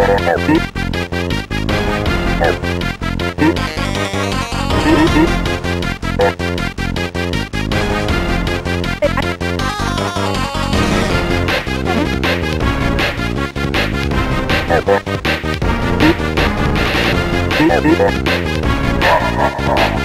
Ha ha ha!